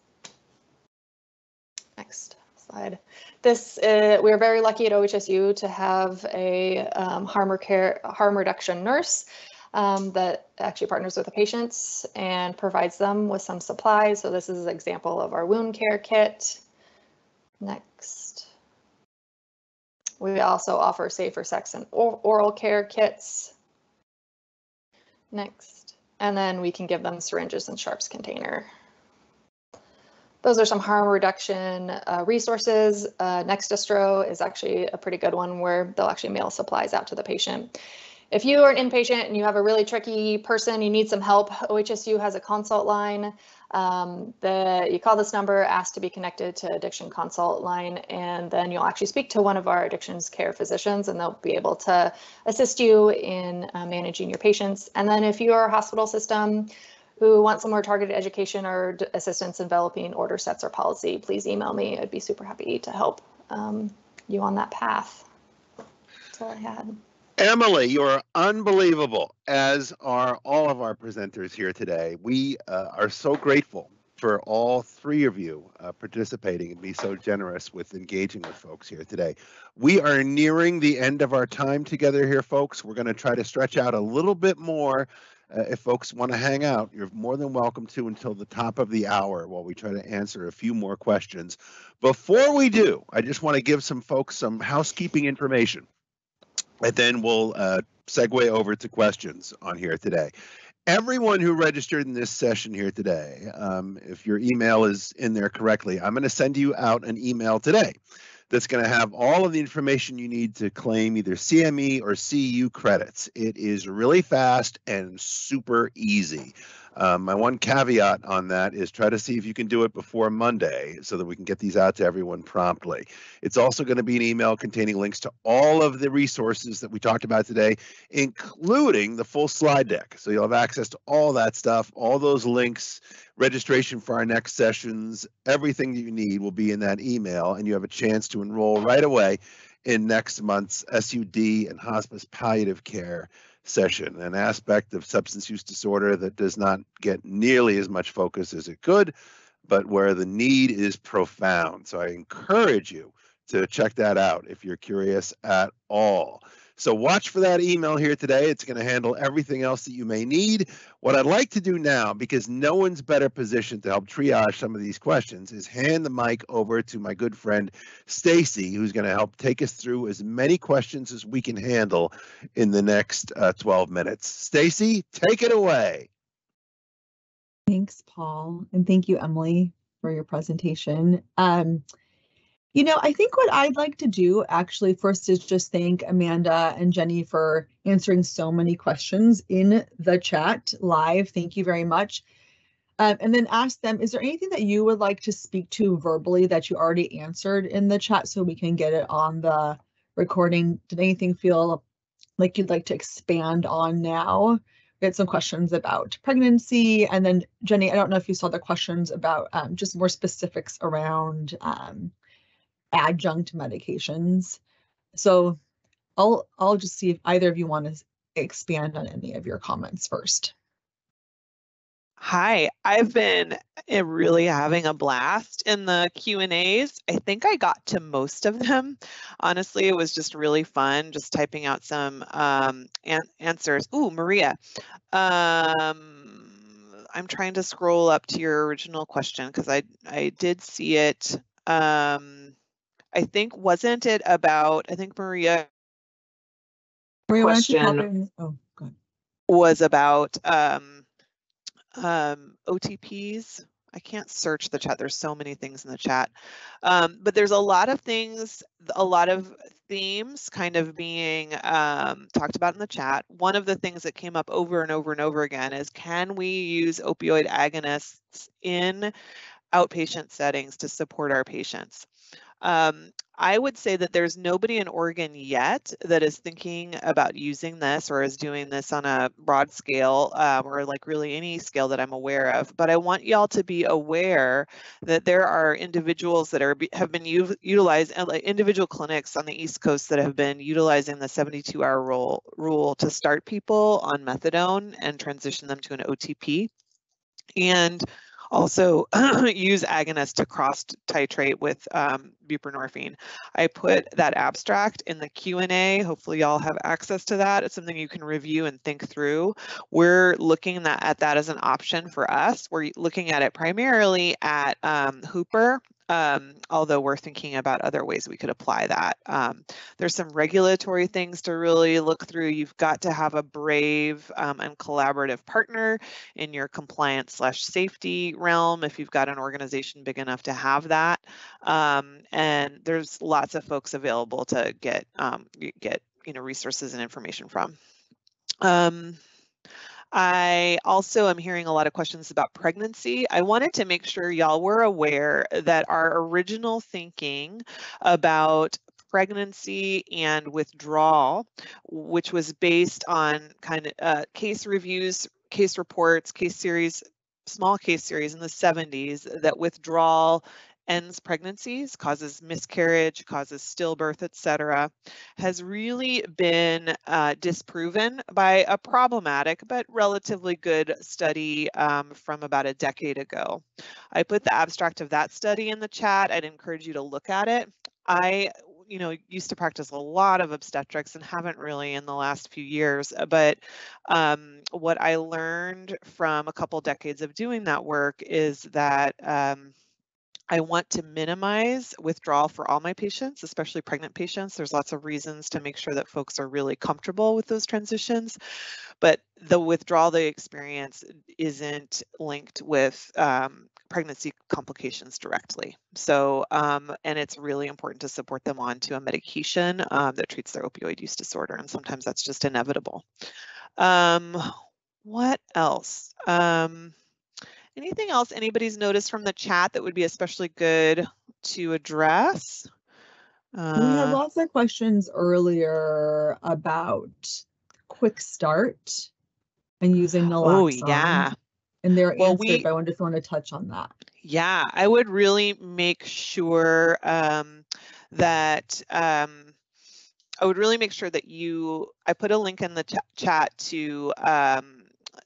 Next slide. This, uh, we're very lucky at OHSU to have a um, harm, care, harm reduction nurse um, that actually partners with the patients and provides them with some supplies. So this is an example of our wound care kit. Next. We also offer safer sex and oral care kits. Next. And then we can give them syringes and sharps container. Those are some harm reduction uh, resources. Uh, Nextdistro is actually a pretty good one where they'll actually mail supplies out to the patient. If you are an inpatient and you have a really tricky person, you need some help, OHSU has a consult line. Um, the, you call this number, ask to be connected to addiction consult line, and then you'll actually speak to one of our addictions care physicians and they'll be able to assist you in uh, managing your patients. And then if you are a hospital system who want some more targeted education or assistance in developing order sets or policy, please email me. I'd be super happy to help um, you on that path. That's all I had. Emily, you're unbelievable, as are all of our presenters here today. We uh, are so grateful for all three of you uh, participating and be so generous with engaging with folks here today. We are nearing the end of our time together here, folks. We're going to try to stretch out a little bit more. Uh, if folks want to hang out, you're more than welcome to until the top of the hour while we try to answer a few more questions. Before we do, I just want to give some folks some housekeeping information and then we'll uh, segue over to questions on here today. Everyone who registered in this session here today, um, if your email is in there correctly, I'm going to send you out an email today that's going to have all of the information you need to claim either CME or CU credits. It is really fast and super easy. Um, my one caveat on that is try to see if you can do it before Monday so that we can get these out to everyone promptly. It's also going to be an email containing links to all of the resources that we talked about today, including the full slide deck. So you'll have access to all that stuff, all those links, registration for our next sessions, everything that you need will be in that email, and you have a chance to enroll right away in next month's SUD and hospice palliative care session, an aspect of substance use disorder that does not get nearly as much focus as it could, but where the need is profound. So I encourage you to check that out if you're curious at all. So watch for that email here today. It's going to handle everything else that you may need. What I'd like to do now, because no one's better positioned to help triage some of these questions, is hand the mic over to my good friend Stacie, who's going to help take us through as many questions as we can handle in the next uh, 12 minutes. Stacie, take it away. Thanks, Paul, and thank you, Emily, for your presentation. Um, you know, I think what I'd like to do actually first is just thank Amanda and Jenny for answering so many questions in the chat live. Thank you very much. Um, and then ask them, is there anything that you would like to speak to verbally that you already answered in the chat so we can get it on the recording? Did anything feel like you'd like to expand on now? We had some questions about pregnancy. And then Jenny, I don't know if you saw the questions about um, just more specifics around um, adjunct medications. So I'll I'll just see if either of you want to expand on any of your comments first. Hi, I've been eh, really having a blast in the Q and A's. I think I got to most of them. Honestly, it was just really fun, just typing out some um, an answers. Ooh, Maria, um, I'm trying to scroll up to your original question because I I did see it. Um, I think wasn't it about I think Maria Maria question oh, was about um, um, OTPs. I can't search the chat. There's so many things in the chat. Um, but there's a lot of things, a lot of themes kind of being um, talked about in the chat. One of the things that came up over and over and over again is can we use opioid agonists in outpatient settings to support our patients? Um, I would say that there's nobody in Oregon yet that is thinking about using this or is doing this on a broad scale um, or like really any scale that I'm aware of. But I want y'all to be aware that there are individuals that are have been utilized, uh, individual clinics on the East Coast that have been utilizing the 72-hour rule rule to start people on methadone and transition them to an OTP. And also use agonists to cross titrate with um, buprenorphine. I put that abstract in the Q&A. Hopefully y'all have access to that. It's something you can review and think through. We're looking at that as an option for us. We're looking at it primarily at um, Hooper um, although we're thinking about other ways we could apply that. Um, there's some regulatory things to really look through. You've got to have a brave um, and collaborative partner in your compliance slash safety realm if you've got an organization big enough to have that. Um, and there's lots of folks available to get um, get you know resources and information from. I also am hearing a lot of questions about pregnancy. I wanted to make sure y'all were aware that our original thinking about pregnancy and withdrawal, which was based on kind of uh, case reviews, case reports, case series, small case series in the 70s, that withdrawal ends pregnancies, causes miscarriage, causes stillbirth, etc., has really been uh, disproven by a problematic but relatively good study um, from about a decade ago. I put the abstract of that study in the chat. I'd encourage you to look at it. I you know used to practice a lot of obstetrics and haven't really in the last few years but um, what i learned from a couple decades of doing that work is that um, I want to minimize withdrawal for all my patients, especially pregnant patients. There's lots of reasons to make sure that folks are really comfortable with those transitions, but the withdrawal they experience isn't linked with um, pregnancy complications directly. So, um, and it's really important to support them onto a medication um, that treats their opioid use disorder, and sometimes that's just inevitable. Um, what else? Um, Anything else anybody's noticed from the chat that would be especially good to address? Uh, we had lots of questions earlier about quick start and using naloxone. Oh yeah. And they're well, answered, we, I wonder if you want to touch on that. Yeah, I would really make sure um, that um, I would really make sure that you. I put a link in the ch chat to um,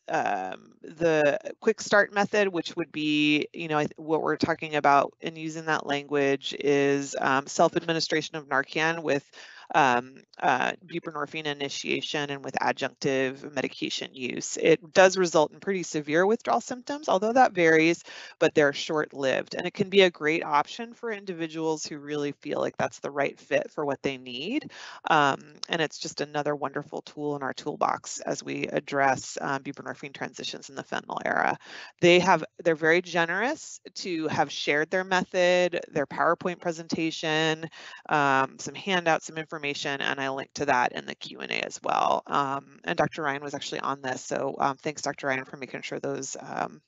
um, the quick start method, which would be, you know, what we're talking about in using that language is um, self-administration of Narcan with um, uh, buprenorphine initiation and with adjunctive medication use. It does result in pretty severe withdrawal symptoms, although that varies, but they're short-lived. And it can be a great option for individuals who really feel like that's the right fit for what they need. Um, and it's just another wonderful tool in our toolbox as we address um, buprenorphine transitions in the fentanyl era. They have, they're very generous to have shared their method, their PowerPoint presentation, um, some handouts, some information information and I link to that in the Q&A as well. Um, and Dr. Ryan was actually on this, so um, thanks Dr. Ryan for making sure those um,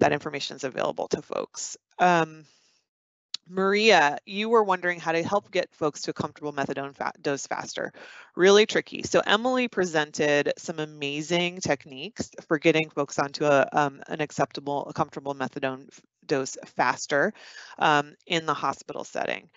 that information is available to folks. Um, Maria, you were wondering how to help get folks to a comfortable methadone fa dose faster. Really tricky. So Emily presented some amazing techniques for getting folks onto a, um, an acceptable, a comfortable methadone dose faster um, in the hospital setting.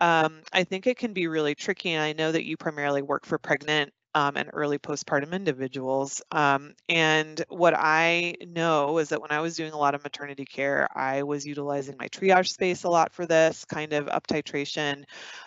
Um, I think it can be really tricky. And I know that you primarily work for pregnant um, and early postpartum individuals. Um, and what I know is that when I was doing a lot of maternity care, I was utilizing my triage space a lot for this kind of up titration.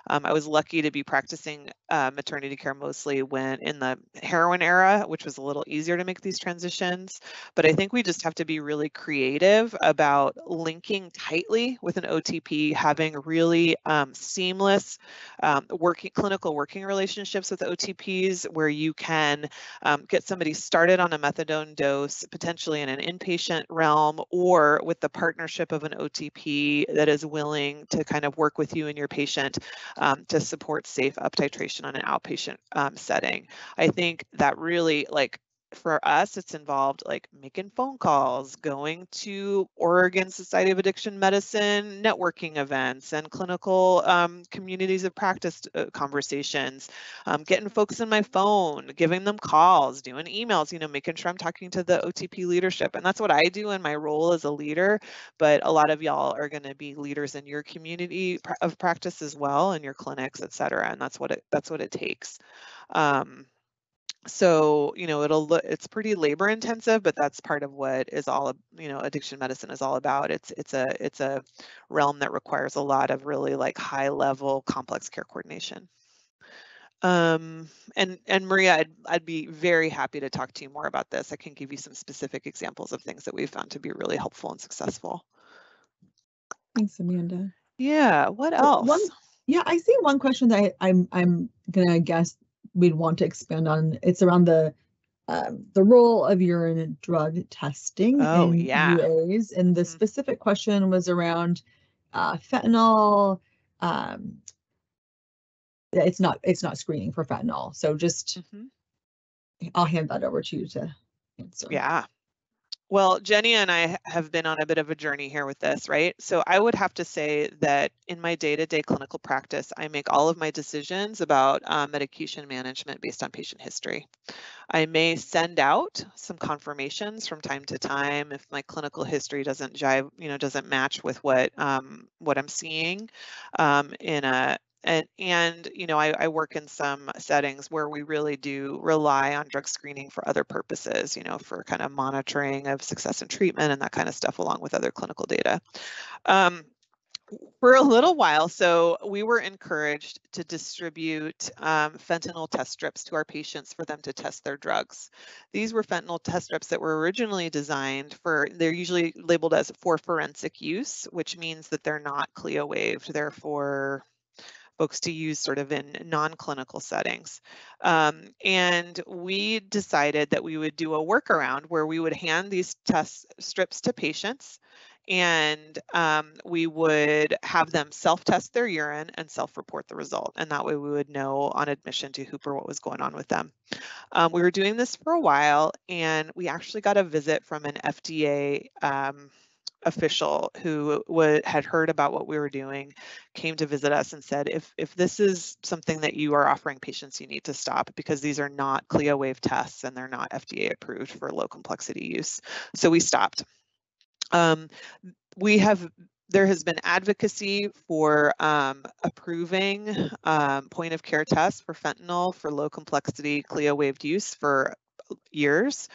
Um, I was lucky to be practicing uh, maternity care mostly when in the heroin era, which was a little easier to make these transitions. But I think we just have to be really creative about linking tightly with an OTP, having really um, seamless um, working clinical working relationships with OTPs where you can um, get somebody started on a methadone dose, potentially in an inpatient realm, or with the partnership of an OTP that is willing to kind of work with you and your patient um, to support safe up titration on an outpatient um, setting. I think that really like for us, it's involved like making phone calls, going to Oregon Society of Addiction Medicine networking events and clinical um, communities of practice uh, conversations, um, getting folks in my phone, giving them calls, doing emails, you know, making sure I'm talking to the OTP leadership. And that's what I do in my role as a leader. But a lot of y'all are going to be leaders in your community of practice as well, in your clinics, et cetera. And that's what it that's what it takes. Um, so you know it'll look it's pretty labor intensive but that's part of what is all you know addiction medicine is all about. It's it's a it's a realm that requires a lot of really like high level complex care coordination. Um and and maria I'd, I'd be very happy to talk to you more about this. I can give you some specific examples of things that we've found to be really helpful and successful. Thanks, Amanda. yeah what else one- Yeah, I see one question that I, I'm I'm gonna guess we'd want to expand on. It's around the um, the role of urine drug testing Oh, in yeah. UAs, and the Mhm. specific question was around uh, fentanyl. Um, it's not it's not screening for fentanyl, so just Mhm. I'll hand that over to you to answer. Yeah. Well, Jenny and I have been on a bit of a journey here with this, right? So I would have to say that in my day-to-day clinical practice, I make all of my decisions about uh, medication management based on patient history. I may send out some confirmations from time to time if my clinical history doesn't jive, you know, doesn't match with what um, what I'm seeing um, in a and, and you know I, I work in some settings where we really do rely on drug screening for other purposes you know for kind of monitoring of success in treatment and that kind of stuff along with other clinical data. Um, for a little while so we were encouraged to distribute um, fentanyl test strips to our patients for them to test their drugs. These were fentanyl test strips that were originally designed for they're usually labeled as for forensic use which means that they're not CLIA waived they're for folks to use sort of in non-clinical settings. Um, and we decided that we would do a workaround where we would hand these test strips to patients and um, we would have them self-test their urine and self-report the result. And that way we would know on admission to Hooper what was going on with them. Um, we were doing this for a while and we actually got a visit from an FDA um, official who had heard about what we were doing came to visit us and said if if this is something that you are offering patients you need to stop because these are not CLIA wave tests and they're not FDA approved for low complexity use so we stopped um, we have there has been advocacy for um, approving um, point of care tests for fentanyl for low complexity CLIA waived use for years.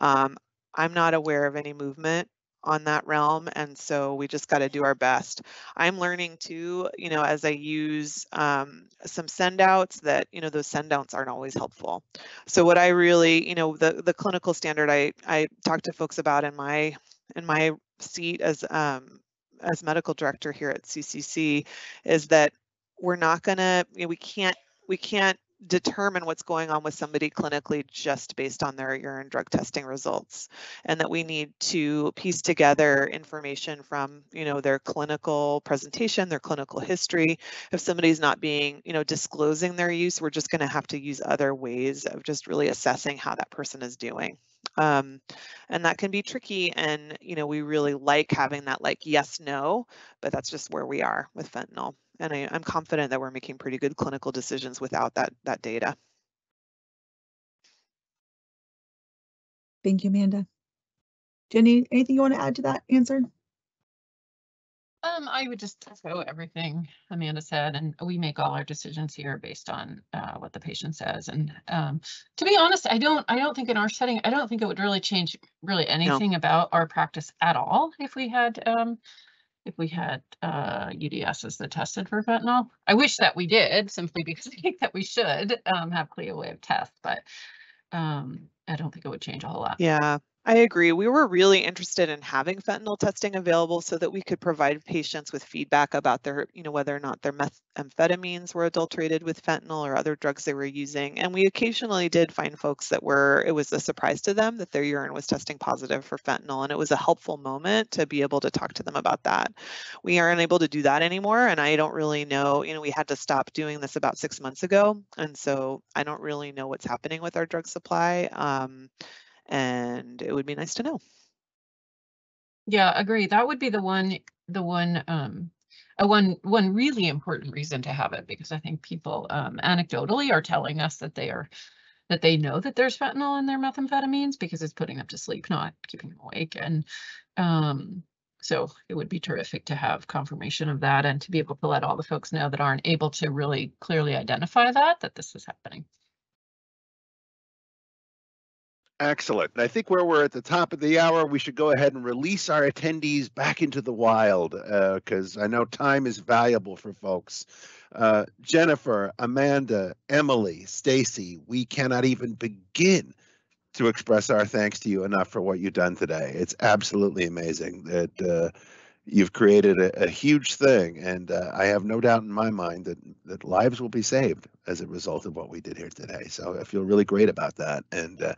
Um, I'm not aware of any movement on that realm and so we just got to do our best. I'm learning too you know as i use um, some send outs that you know those send outs aren't always helpful. So what i really you know the the clinical standard i i talk to folks about in my in my seat as um, as medical director here at CCC is that we're not to you know, we can't we can't determine what's going on with somebody clinically just based on their urine drug testing results and that we need to piece together information from you know their clinical presentation their clinical history. If somebody's not being you know disclosing their use we're just going to have to use other ways of just really assessing how that person is doing. Um, and that can be tricky and you know we really like having that like yes no but that's just where we are with fentanyl and I, i'm confident that we're making pretty good clinical decisions without that that data Thank you, Amanda. Jenny, anything you want to add to that answer? Um, I would just echo everything Amanda said, and we make all our decisions here based on uh, what the patient says. And um, to be honest, I don't, I don't think in our setting, I don't think it would really change really anything about our practice at all if we had, um, if we had uh, UDSs that tested for fentanyl. I wish that we did, simply because I think that we should um, have CLIA wave tests, but um, I don't think it would change a whole lot. Yeah, I agree. We were really interested in having fentanyl testing available so that we could provide patients with feedback about their, you know, whether or not their methamphetamines were adulterated with fentanyl or other drugs they were using. And we occasionally did find folks that were, it was a surprise to them that their urine was testing positive for fentanyl. And it was a helpful moment to be able to talk to them about that. We aren't able to do that anymore. And I don't really know, you know, we had to stop doing this about six months ago. And so I don't really know what's happening with our drug supply. Um, and it would be nice to know. Yeah, agree. That would be the one, the one, um, a one, one really important reason to have it because I think people, um, anecdotally are telling us that they are, that they know that there's fentanyl in their methamphetamines because it's putting them to sleep, not keeping them awake. And, um, so it would be terrific to have confirmation of that and to be able to let all the folks know that aren't able to really clearly identify that, that this is happening. Excellent. And I think where we're at the top of the hour, we should go ahead and release our attendees back into the wild because I know time is valuable for folks. Uh, Jennifer, Amanda, Emily, Stacie, we cannot even begin to express our thanks to you enough for what you've done today. It's absolutely amazing that uh, you've created a, a huge thing, and uh, I have no doubt in my mind that that lives will be saved as a result of what we did here today. So I feel really great about that, and uh,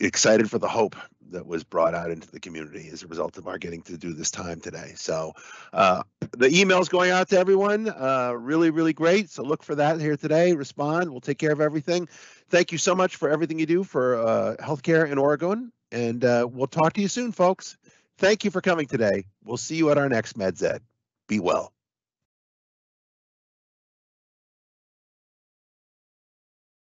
excited for the hope that was brought out into the community as a result of our getting to do this time today. So uh, the emails going out to everyone, uh, really, really great. So look for that here today. Respond. We'll take care of everything. Thank you so much for everything you do for uh, healthcare in Oregon, and uh, we'll talk to you soon, folks. Thank you for coming today. We'll see you at our next MEDS Ed. Be well.